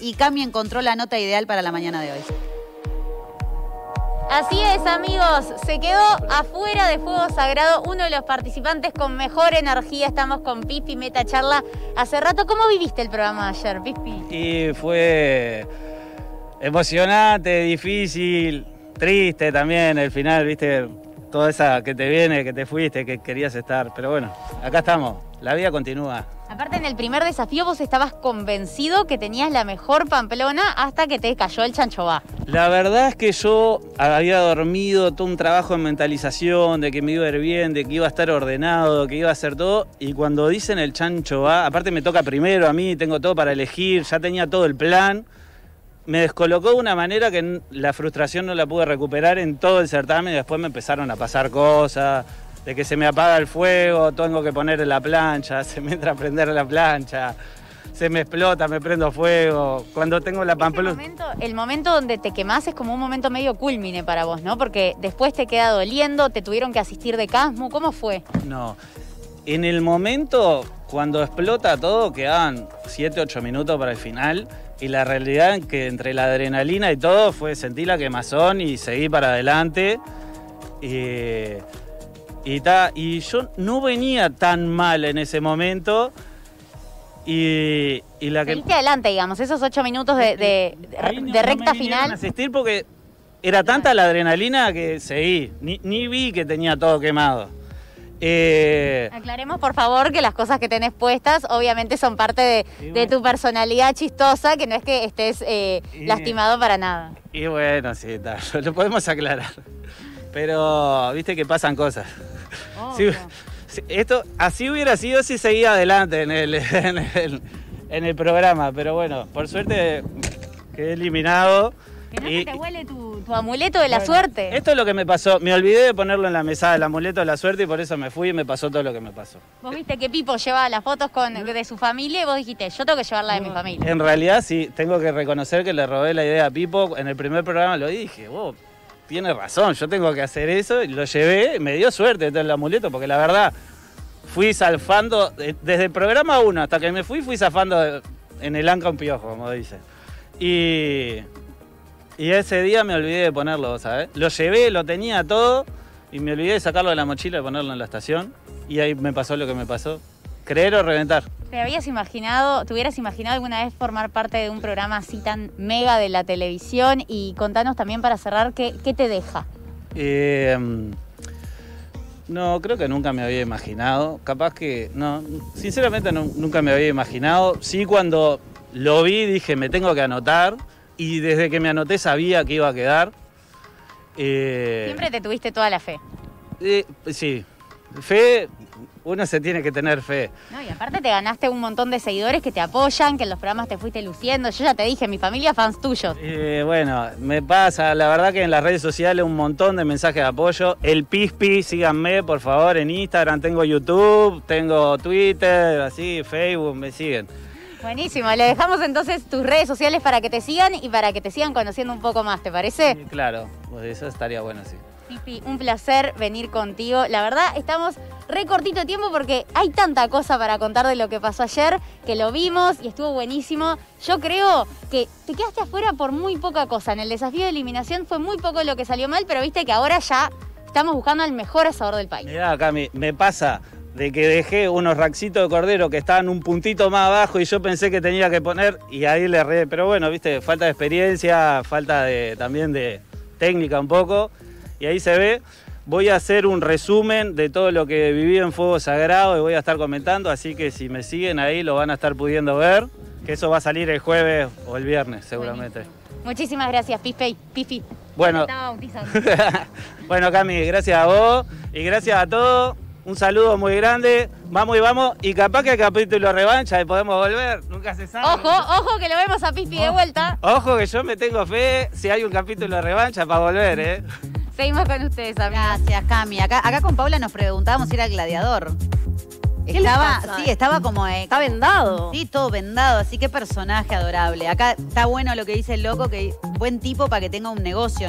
y Cami encontró la nota ideal para la mañana de hoy. Así es, amigos. Se quedó afuera de Fuego Sagrado uno de los participantes con mejor energía. Estamos con Pipi Meta Charla. Hace rato, ¿cómo viviste el programa de ayer, Pipi? Y fue emocionante, difícil, triste también el final, viste, toda esa que te viene, que te fuiste, que querías estar. Pero bueno, acá estamos, la vida continúa. Aparte, en el primer desafío vos estabas convencido que tenías la mejor Pamplona hasta que te cayó el chanchobá. La verdad es que yo había dormido todo un trabajo de mentalización, de que me iba a ir bien, de que iba a estar ordenado, que iba a hacer todo. Y cuando dicen el chancho va, aparte me toca primero a mí, tengo todo para elegir, ya tenía todo el plan. Me descolocó de una manera que la frustración no la pude recuperar en todo el certamen y después me empezaron a pasar cosas, de que se me apaga el fuego, tengo que poner en la plancha, se me entra a prender la plancha, se me explota, me prendo fuego. Cuando tengo la pamplona... Momento, el momento donde te quemás es como un momento medio culmine para vos, ¿no? Porque después te queda doliendo, te tuvieron que asistir de Casmo, ¿cómo fue? No, en el momento cuando explota todo quedaban 7, 8 minutos para el final y la realidad es que entre la adrenalina y todo fue sentir la quemazón y seguí para adelante. Y, y, y yo no venía tan mal en ese momento. Y, y la que. adelante, digamos, esos ocho minutos de, de, recta no final. asistir porque era tanta la adrenalina que seguí. Ni, ni vi que tenía todo quemado. Eh, Aclaremos por favor que las cosas que tenés puestas obviamente son parte de, tu personalidad chistosa, que no es que estés eh, lastimado para nada. Y bueno, sí, lo podemos aclarar. Pero viste que pasan cosas. esto así hubiera sido si seguía adelante en el, en el programa, pero bueno, por suerte quedé eliminado. Que no se te huele tu, amuleto de la suerte. Esto es lo que me pasó. Me olvidé de ponerlo en la mesada, el amuleto de la suerte, y por eso me fui y me pasó todo lo que me pasó. Vos viste que Pipo llevaba las fotos con, de su familia y vos dijiste, yo tengo que llevarla de mi familia. En realidad sí, tengo que reconocer que le robé la idea a Pipo. En el primer programa lo dije, vos, tienes razón, yo tengo que hacer eso. Y lo llevé, me dio suerte todo el amuleto, porque la verdad, fui zafando, desde el programa 1 hasta que me fui, fui zafando en el anca un piojo, como dice. Y y ese día me olvidé de ponerlo, ¿sabes? Lo llevé, lo tenía todo y me olvidé de sacarlo de la mochila y ponerlo en la estación. Y ahí me pasó lo que me pasó. Creer o reventar. ¿Te habías imaginado, te hubieras imaginado alguna vez formar parte de un programa así tan mega de la televisión? Y contanos también para cerrar, ¿qué, te deja? Em, no, creo que nunca me había imaginado. Capaz que, no, sinceramente nunca me había imaginado. Sí, cuando lo vi dije, me tengo que anotar y desde que me anoté sabía que iba a quedar. Eh, Siempre te tuviste toda la fe. Eh, sí, fe, uno se tiene que tener fe. No, y aparte te ganaste un montón de seguidores que te apoyan, que en los programas te fuiste luciendo. Yo ya te dije, mi familia fans tuyos. Eh, bueno, me pasa, la verdad que en las redes sociales un montón de mensajes de apoyo. El Pispi, síganme por favor en Instagram, tengo YouTube, tengo Twitter, así, Facebook, me siguen. Buenísimo, le dejamos entonces tus redes sociales para que te sigan y para que te sigan conociendo un poco más, ¿te parece? Sí, claro, pues eso estaría bueno, sí. Pipi, un placer venir contigo. La verdad, estamos re cortito de tiempo porque hay tanta cosa para contar de lo que pasó ayer, que lo vimos y estuvo buenísimo. Yo creo que te quedaste afuera por muy poca cosa. En el desafío de eliminación fue muy poco lo que salió mal, pero viste que ahora ya estamos buscando al mejor asador del país. Mirá, acá me pasa de que dejé unos raxitos de cordero que estaban un puntito más abajo y yo pensé que tenía que poner y ahí le re... Pero bueno, viste, falta de experiencia, falta de, también de técnica un poco y ahí se ve. Voy a hacer un resumen de todo lo que viví en Fuego Sagrado y voy a estar comentando, así que si me siguen ahí lo van a estar pudiendo ver, que eso va a salir el jueves o el viernes seguramente. Muchísimas gracias, Pifi. Pifi. Bueno, bueno, Cami, gracias a vos y gracias a todos. Un saludo muy grande. Vamos y vamos. Y capaz que el capítulo revancha y podemos volver. Nunca se sabe. Ojo, ojo que lo vemos a Pipi de vuelta. Ojo que yo me tengo fe si hay un capítulo de revancha para volver, ¿eh? Seguimos con ustedes, amigos. Gracias, Cami. Acá, acá con Paula nos preguntábamos si era gladiador. estaba, sí, estaba como. está vendado. Sí, todo vendado, así que personaje adorable. Acá está bueno lo que dice el loco, que buen tipo para que tenga un negocio.